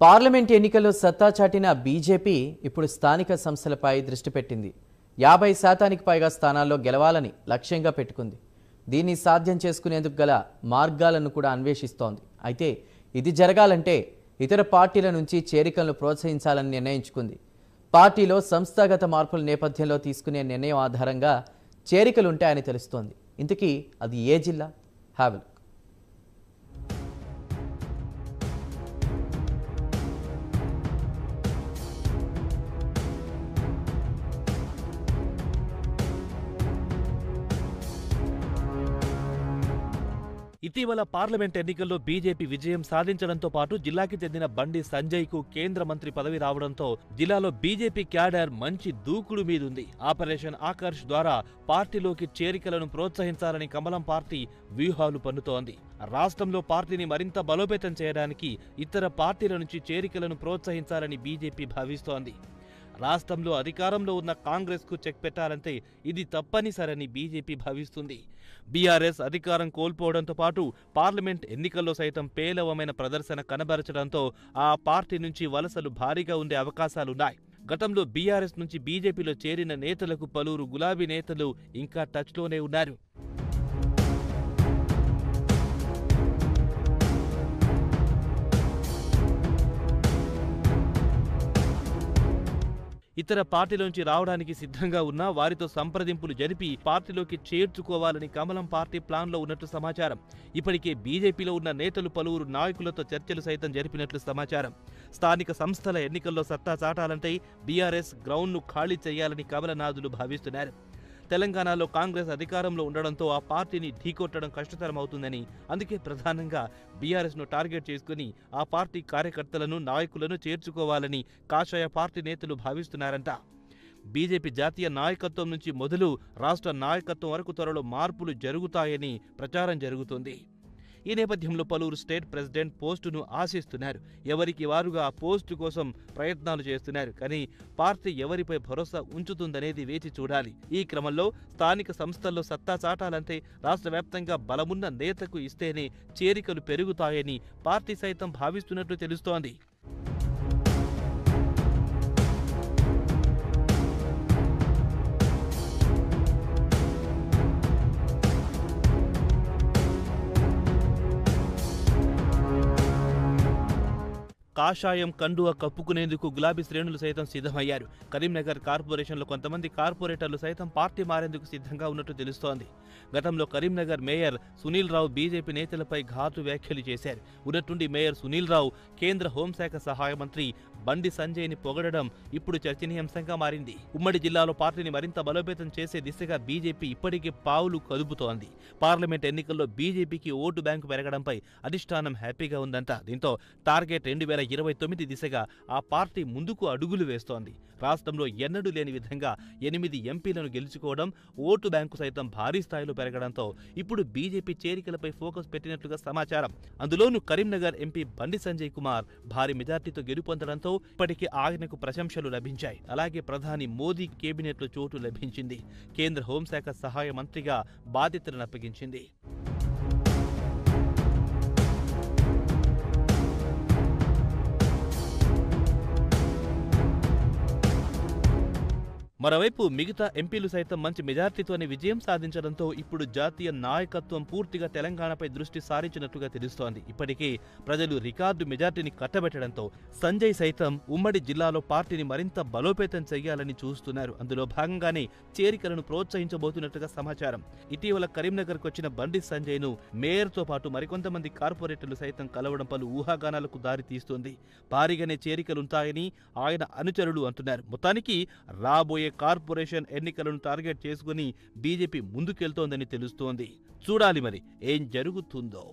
Parliament ఎన్నికల్లో సత్తా చాటిన బీజేపీ ఇప్పుడు స్థానిక సంస్థలపై దృష్టి పెట్టింది. యాభై శాతానికి పైగా స్థానాల్లో గెలవాలని లక్ష్యంగా పెట్టుకుంది. దీన్ని సాధ్యం చేసుకునేందుకు గల మార్గాలను కూడా అన్వేషిస్తోంది. అయితే ఇది జరగాలంటే ఇతర పార్టీల నుంచి చేరికలను ప్రోత్సహించాలని నిర్ణయించుకుంది. పార్టీలో సంస్థాగత మార్పుల నేపథ్యంలో తీసుకునే నిర్ణయం ఆధారంగా చేరికలుంటాయని తెలుస్తోంది. ఇంతకీ అది ఏ జిల్లా? హ్యావ్ ఇటీవల పార్లమెంట్ ఎన్నికల్లో బీజేపీ విజయం సాధించడంతో పాటు జిల్లాకి చెందిన బండి సంజయ్కు కేంద్ర మంత్రి పదవి రావడంతో జిల్లాలో బీజేపీ క్యాడర్ మంచి దూకుడు మీదుంది. ఆపరేషన్ ఆకర్ష్ ద్వారా పార్టీలోకి చేరికలను ప్రోత్సహించాలని కమలం పార్టీ వ్యూహాలు పన్నుతోంది. రాష్ట్రంలో పార్టీని మరింత బలోపేతం చేయడానికి ఇతర పార్టీల నుంచి చేరికలను ప్రోత్సహించాలని బీజేపీ భావిస్తోంది. రాష్ట్రంలో అధికారంలో ఉన్న కాంగ్రెస్కు చెక్ పెట్టాలంటే ఇది తప్పనిసరని బీజేపీ భావిస్తుంది. బీఆర్ఎస్ అధికారం కోల్పోవడంతో పాటు పార్లమెంట్ ఎన్నికల్లో సైతం పేలవమైన ప్రదర్శన కనబరచడంతో ఆ పార్టీ నుంచి వలసలు భారీగా ఉండే అవకాశాలున్నాయి. గతంలో బీఆర్ఎస్ నుంచి బీజేపీలో చేరిన నేతలకు పలువురు గులాబీ నేతలు ఇంకా టచ్లోనే ఉన్నారు. ఇతర పార్టీలోంచి రావడానికి సిద్ధంగా ఉన్న వారితో సంప్రదింపులు జరిపి పార్టీలోకి చేర్చుకోవాలని కమలం పార్టీ ప్లాన్లో ఉన్నట్లు సమాచారం. ఇప్పటికే బీజేపీలో ఉన్న నేతలు పలువురు నాయకులతో చర్చలు సైతం జరిపినట్లు సమాచారం. స్థానిక సంస్థల ఎన్నికల్లో సత్తా చాటాలంటే బీఆర్ఎస్ గ్రౌండ్ను ఖాళీ చేయాలని కమలనాథులు భావిస్తున్నారు. తెలంగాణలో కాంగ్రెస్ అధికారంలో ఉండడంతో ఆ పార్టీని ఢీకొట్టడం కష్టతరం అవుతుందని అందుకే ప్రధానంగా బీఆర్ఎస్ను టార్గెట్ చేసుకుని ఆ పార్టీ కార్యకర్తలను నాయకులను చేర్చుకోవాలని కాషాయ పార్టీ నేతలు భావిస్తున్నారంట. బీజేపీ జాతీయ నాయకత్వం నుంచి మొదలు రాష్ట్ర నాయకత్వం వరకు త్వరలో మార్పులు జరుగుతాయని ప్రచారం జరుగుతుంది. ఈ నేపథ్యంలో పలువురు స్టేట్ ప్రెసిడెంట్ పోస్టును ఆశిస్తున్నారు. ఎవరికి వారుగా ఆ పోస్టు కోసం ప్రయత్నాలు చేస్తున్నారు. కానీ పార్టీ ఎవరిపై భరోసా ఉంచుతుందనేది వేచి చూడాలి. ఈ క్రమంలో స్థానిక సంస్థల్లో సత్తా చాటాలంటే రాష్ట్ర వ్యాప్తంగా బలమున్న నేతకు ఇస్తేనే చేరికలు పెరుగుతాయని పార్టీ సైతం భావిస్తున్నట్లు తెలుస్తోంది. కాషాయం కండువ కప్పుకునేందుకు గులాబీ శ్రేణులు సైతం సిద్ధమయ్యారు. కరీంనగర్ కార్పొరేషన్లో కొంతమంది కార్పొరేటర్లు సైతం పార్టీ మారేందుకు సిద్ధంగా ఉన్నట్టు తెలుస్తోంది. గతంలో కరీంనగర్ మేయర్ సునీల్ రావు బీజేపీ నేతలపై ఘాటు వ్యాఖ్యలు చేశారు. ఉన్నట్టుండి మేయర్ సునీల్ రావు కేంద్ర హోంశాఖ సహాయ మంత్రి బండి సంజయ్ని పొగడడం ఇప్పుడు చర్చనీయాంశంగా మారింది. ఉమ్మడి జిల్లాలో పార్టీని మరింత బలోపేతం చేసే దిశగా బీజేపీ ఇప్పటికే పావులు కదుపుతోంది. పార్లమెంట్ ఎన్నికల్లో బీజేపీకి ఓటు బ్యాంకు పెరగడంపై అధిష్టానం హ్యాపీగా ఉందంట. దీంతో టార్గెట్ రెండు వేల ఇరవై తొమ్మిది దిశగా ఆ పార్టీ ముందుకు అడుగులు వేస్తోంది. రాష్ట్రంలో ఎన్నడూ లేని విధంగా ఎనిమిది ఎంపీలను గెలుచుకోవడం ఓటు బ్యాంకు సైతం భారీ స్థాయిలో పెరగడంతో ఇప్పుడు బీజేపీ చేరికలపై ఫోకస్ పెట్టినట్లుగా సమాచారం. అందులోనూ కరీంనగర్ ఎంపీ బండి సంజయ్ కుమార్ భారీ మెజార్టీతో గెలుపొందడంతో ఇప్పటికీ ఆయనకు ప్రశంసలు లభించాయి. అలాగే ప్రధాని మోదీ కేబినెట్లో చోటు లభించింది. కేంద్ర హోంశాఖ సహాయ మంత్రిగా బాధ్యతలను అప్పగించింది. మరోవైపు మిగతా ఎంపీలు సైతం మంచి మెజార్టీతోనే విజయం సాధించడంతో ఇప్పుడు జాతీయ నాయకత్వం పూర్తిగా తెలంగాణపై దృష్టి సారించినట్టుగా తెలుస్తోంది. ఇప్పటికే ప్రజలు రికార్డు మెజార్టీని కట్టబెట్టడంతో సంజయ్ సైతం ఉమ్మడి జిల్లాలో పార్టీని మరింత బలోపేతం చేయాలని చూస్తున్నారు. అందులో భాగంగానే చేరికలను ప్రోత్సహించబోతున్నట్టుగా సమాచారం. ఇటీవల కరీంనగర్కు వచ్చిన బండి సంజయ్ను మేయర్తో పాటు మరికొంతమంది కార్పొరేటర్లు సైతం కలవడం పలు ఊహాగానాలకు దారి తీస్తోంది. భారీగానే చేరికలుంటాయని ఆయన అనుచరులు అంటున్నారు. మొత్తానికి రాబోయే రాబోయే కార్పొరేషన్ ఎన్నికలను టార్గెట్ చేసుకుని బీజేపీ ముందుకెళ్తోందని తెలుస్తోంది. చూడాలి మరి ఏం జరుగుతుందో.